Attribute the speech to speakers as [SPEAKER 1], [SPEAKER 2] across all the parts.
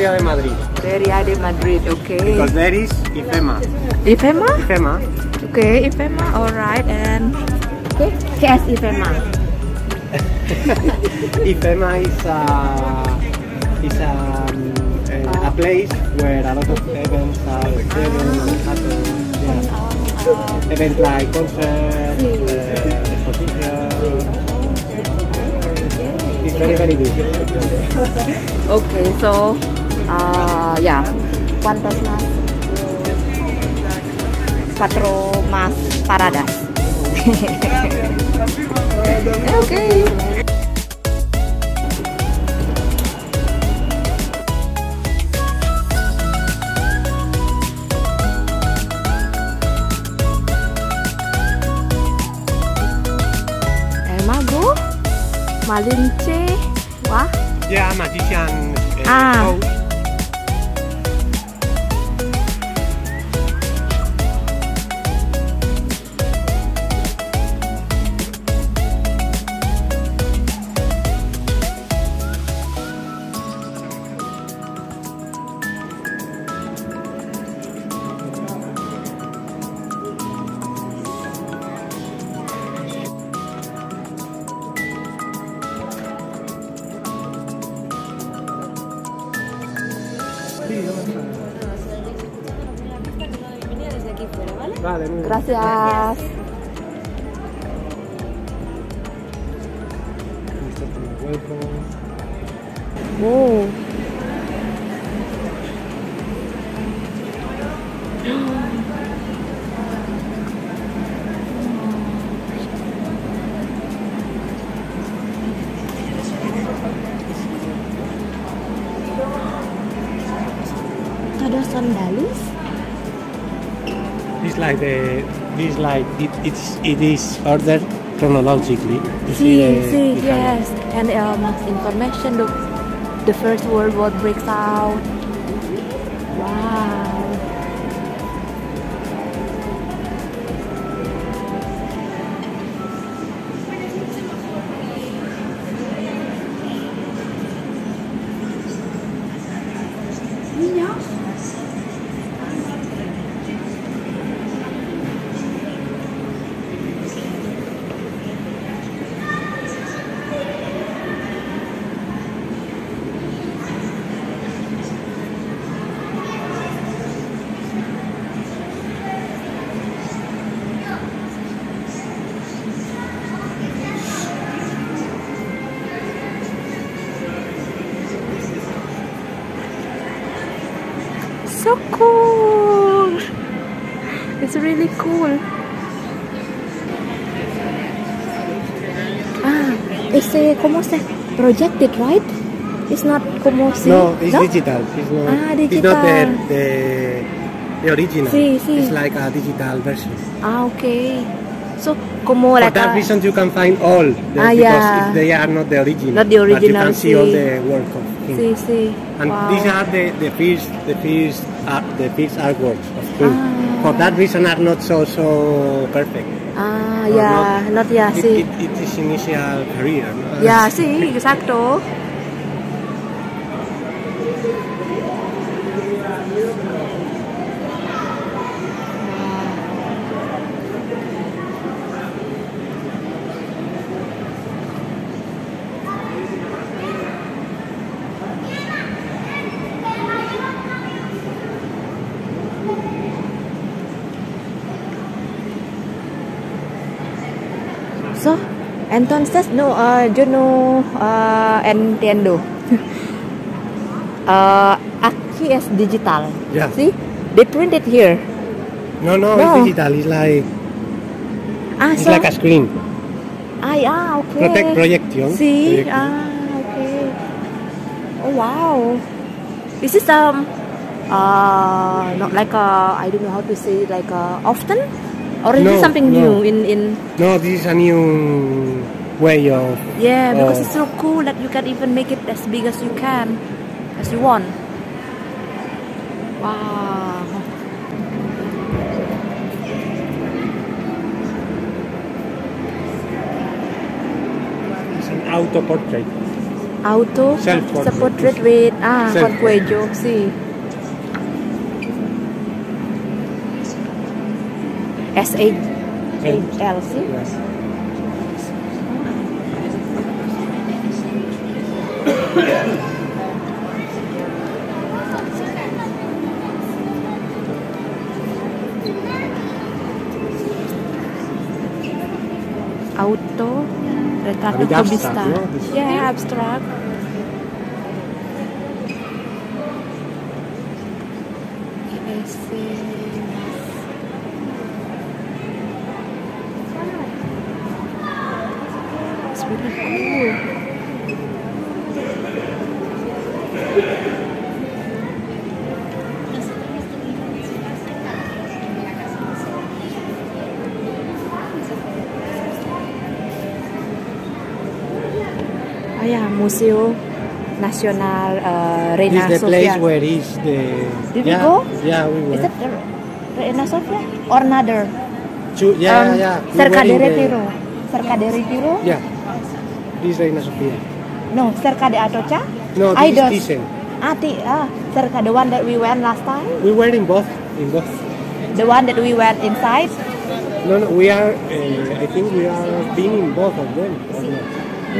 [SPEAKER 1] Feria de Madrid.
[SPEAKER 2] Feria de Madrid, okay.
[SPEAKER 1] Because there is IFEMA.
[SPEAKER 2] IFEMA?
[SPEAKER 1] IFEMA
[SPEAKER 2] Okay, IFEMA, alright, and okay, KS IFEMA.
[SPEAKER 1] IFEMA is a is a, um, a place where a lot of events are events happen. Yeah. Events like concerts, uh, expositions. It's very very good.
[SPEAKER 2] Okay, so, uh, ya Quantas mas patro mas Parada, oke okay. Malinche, Wah?
[SPEAKER 1] Ya magician.
[SPEAKER 2] Ah.
[SPEAKER 1] Oh. Vale.
[SPEAKER 2] Gracias. Ada sandalis?
[SPEAKER 1] It's like the this like it, it's it is ordered chronologically. You
[SPEAKER 2] See,
[SPEAKER 1] the-
[SPEAKER 2] see,
[SPEAKER 1] the
[SPEAKER 2] yes. And um, information, the, the First World War breaks out. Wow. So cool. It's really cool. Ah, it's a, ¿cómo se? Projected, right? It's not como si.
[SPEAKER 1] No, it's digital. It's not,
[SPEAKER 2] Ah,
[SPEAKER 1] It's not the, the, the original.
[SPEAKER 2] Sí, sí.
[SPEAKER 1] It's like a digital version.
[SPEAKER 2] Ah, okay. So, como
[SPEAKER 1] For that reason, you can find all. The,
[SPEAKER 2] Ah,
[SPEAKER 1] because
[SPEAKER 2] yeah.
[SPEAKER 1] if they are not the original.
[SPEAKER 2] Not the
[SPEAKER 1] But you
[SPEAKER 2] original,
[SPEAKER 1] can see all the work of him.
[SPEAKER 2] Sí, sí.
[SPEAKER 1] And
[SPEAKER 2] wow.
[SPEAKER 1] these are the, the first the first art, the first artworks of him.
[SPEAKER 2] Ah.
[SPEAKER 1] For that reason, are not so so perfect.
[SPEAKER 2] Ah,
[SPEAKER 1] Or
[SPEAKER 2] yeah, not, yeah,
[SPEAKER 1] It,
[SPEAKER 2] sí.
[SPEAKER 1] it, it is initial career. no?
[SPEAKER 2] Ya, sí, exacto. Entonces no, uh, yo no uh, entiendo. uh, aquí es digital.
[SPEAKER 1] Yeah.
[SPEAKER 2] See, they print it here.
[SPEAKER 1] No, no,
[SPEAKER 2] No.
[SPEAKER 1] it's digital. It's like
[SPEAKER 2] Ah,
[SPEAKER 1] it's
[SPEAKER 2] so,
[SPEAKER 1] like a screen.
[SPEAKER 2] ah, okay.
[SPEAKER 1] Protect projection.
[SPEAKER 2] See,
[SPEAKER 1] Projection.
[SPEAKER 2] ah, okay. Oh wow, this is um, uh, not like a I don't know how to say like uh, often, or is
[SPEAKER 1] No,
[SPEAKER 2] this something
[SPEAKER 1] no.
[SPEAKER 2] new in in
[SPEAKER 1] No, this is a new way of.
[SPEAKER 2] Yeah, because
[SPEAKER 1] Oh.
[SPEAKER 2] it's so cool that you can even make it as big as you can, as you want. Wow.
[SPEAKER 1] It's an auto portrait.
[SPEAKER 2] Auto.
[SPEAKER 1] Self-portrait.
[SPEAKER 2] Self-portrait with ah con
[SPEAKER 1] Self-portrait.
[SPEAKER 2] cuello, sí. S H H L.
[SPEAKER 1] Yes.
[SPEAKER 2] Auto. Retrato cubista.
[SPEAKER 1] no?
[SPEAKER 2] Yeah, abstract. It's really cool. Ah, yeah, Museo Nacional uh, Reina
[SPEAKER 1] This is the place
[SPEAKER 2] Sofia.
[SPEAKER 1] where is the.
[SPEAKER 2] Did we
[SPEAKER 1] yeah,
[SPEAKER 2] go?
[SPEAKER 1] Yeah, we were.
[SPEAKER 2] Is that the Reina Sofia or another?
[SPEAKER 1] Chu- yeah,
[SPEAKER 2] um,
[SPEAKER 1] yeah. we
[SPEAKER 2] Cerca de
[SPEAKER 1] in the-
[SPEAKER 2] Retiro. Cerca de Retiro?
[SPEAKER 1] Yeah. This is Reina Sofia.
[SPEAKER 2] No, Cerca de Atocha?
[SPEAKER 1] No, this
[SPEAKER 2] Aidos.
[SPEAKER 1] is Thyssen.
[SPEAKER 2] Ah, the, ah, the one that we went last time?
[SPEAKER 1] We were in both. In both.
[SPEAKER 2] The one that we went inside?
[SPEAKER 1] No, no, we are. Uh, I think we are being in both of them. or?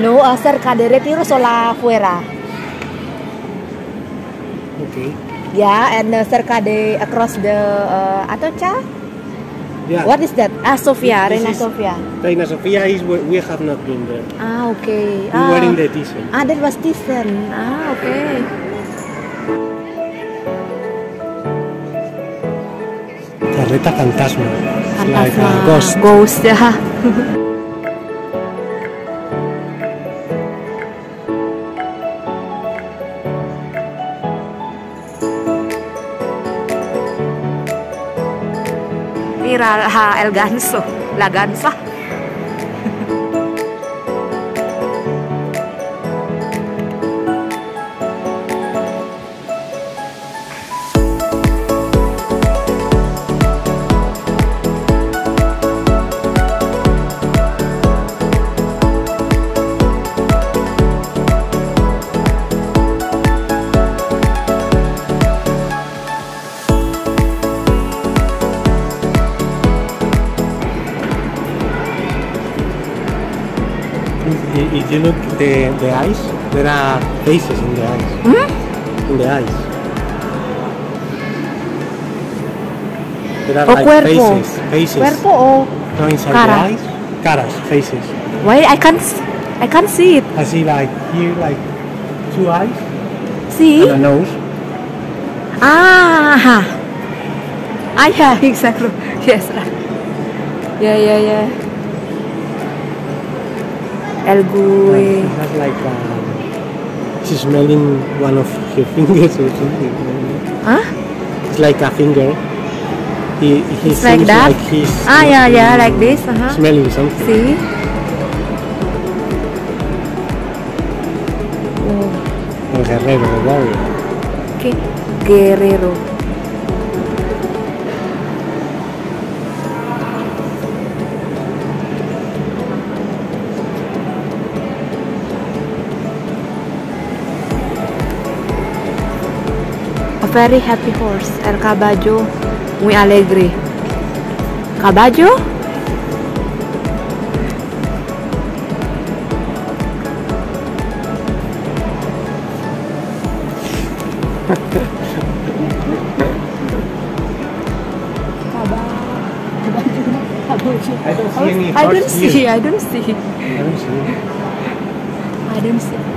[SPEAKER 2] No, uh, Cerca de Retiro sola fuera.
[SPEAKER 1] Okay.
[SPEAKER 2] Yeah, and uh, Cerca de across the uh, Atocha?
[SPEAKER 1] Yeah.
[SPEAKER 2] What is that? Ah, Sofia, Reina Sofia.
[SPEAKER 1] Reina Sofia is where we have not been there.
[SPEAKER 2] Ah, okay.
[SPEAKER 1] We
[SPEAKER 2] ah.
[SPEAKER 1] were in the Thyssen.
[SPEAKER 2] Ah, that was Thyssen. Ah, okay.
[SPEAKER 1] Carreta fantasma. It's like a
[SPEAKER 2] Fantasma.
[SPEAKER 1] ghost.
[SPEAKER 2] Ghost, yeah. Mira, ha, el ganso. La gansa.
[SPEAKER 1] If you look the the eyes, there are faces in the eyes.
[SPEAKER 2] Hmm?
[SPEAKER 1] In the eyes. There are
[SPEAKER 2] O
[SPEAKER 1] like
[SPEAKER 2] cuerpo.
[SPEAKER 1] faces. Faces.
[SPEAKER 2] Cuerpo o...
[SPEAKER 1] No, inside
[SPEAKER 2] Cara.
[SPEAKER 1] the eyes. Caras, faces.
[SPEAKER 2] Why I can't, I can't see it.
[SPEAKER 1] I see like here, like two eyes
[SPEAKER 2] See?
[SPEAKER 1] and a nose.
[SPEAKER 2] Ah, ah yeah, exactly. Yes. Yeah, yeah, yeah. El
[SPEAKER 1] She
[SPEAKER 2] Gue.
[SPEAKER 1] has like um, she's smelling one of her fingers or something.
[SPEAKER 2] Huh?
[SPEAKER 1] It's like a finger. He, he
[SPEAKER 2] It's like that?
[SPEAKER 1] like he's
[SPEAKER 2] Ah, yeah, yeah, like this. Uh-huh.
[SPEAKER 1] smelling something.
[SPEAKER 2] See? Oh,
[SPEAKER 1] El guerrero, the warrior.
[SPEAKER 2] okay. Guerrero. A very happy horse, el caballo muy alegre. ¿Caballo?
[SPEAKER 1] I don't see any
[SPEAKER 2] I don't see, I don't see.
[SPEAKER 1] I don't see.
[SPEAKER 2] I don't see.